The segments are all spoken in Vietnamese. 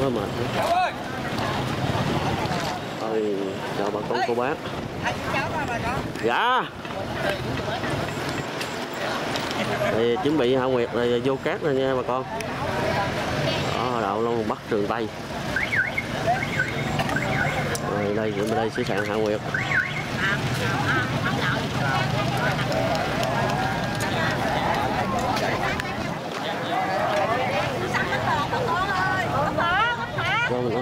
quá mệt thôi chào bà con. cô bác dạ. Thì chuẩn bị hạ nguyệt rồi vô cát rồi nha bà con. Đó đậu long bắc trường tây. Rồi đây bên đây sẽ sạn hạ nguyệt cho mình ấm cát hả ờ cái cặp với lại nhà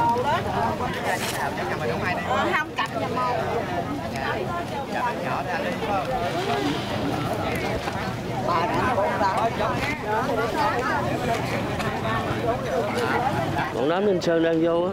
màu đó ờ, không bọn đám Ninh Sơn đang vô á.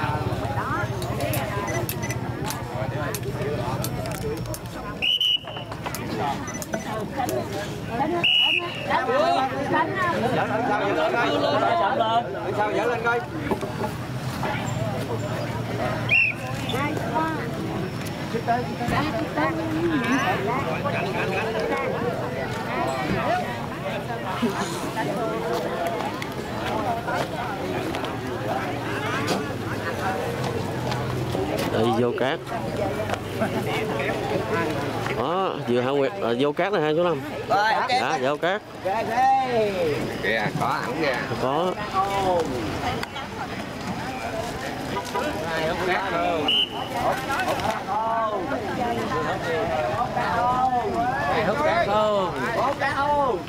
lên ra lên Sao dở lên coi. Vô cát. Đó vừa hạ nguyệt à, vô cát này hai chú năm. Dạ vô cát. Kìa, có ẩn kìa. có. Này, hút cát. Này, hút cát luôn.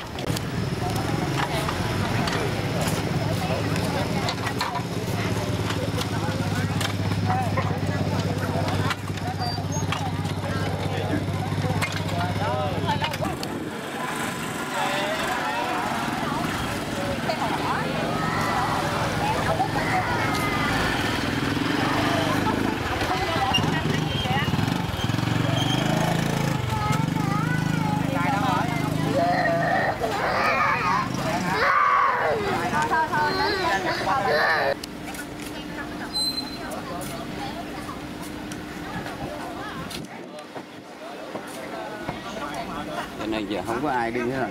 Cho nên giờ không có ai đi hết rồi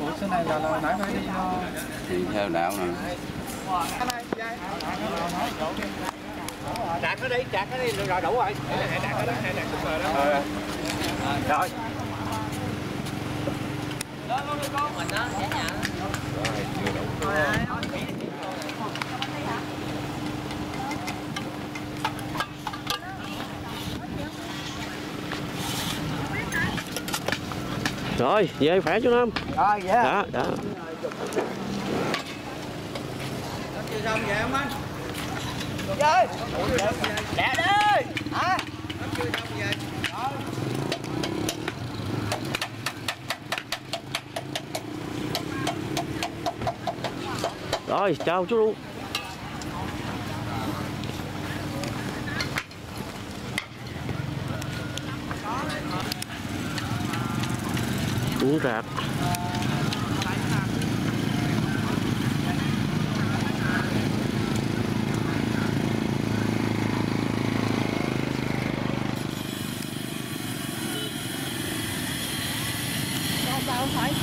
Ủa, số này giờ là nãy phải đi ờ, thì theo đạo này Chạc nó đi, chạc nó đi, rồi đủ rồi. Chạc nó đó, hai chạc super đó. Rồi. rồi về khỏe chú năm Rồi, vậy Chưa xong vậy không anh? Chơi. Lẹ đi. Hả? Chưa xong vậy. rồi chào chú luôn uống rạp.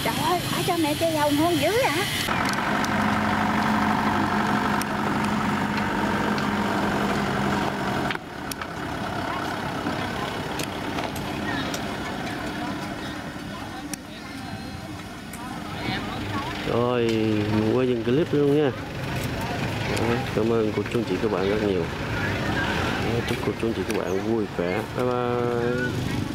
Trời ơi phải cho mẹ chơi dầu ngon dữ hả rồi mình hết luôn nha. Đó, cảm ơn cô chú chị các bạn rất nhiều. Đó, chúc cô chú chị các bạn vui vẻ. Bye bye.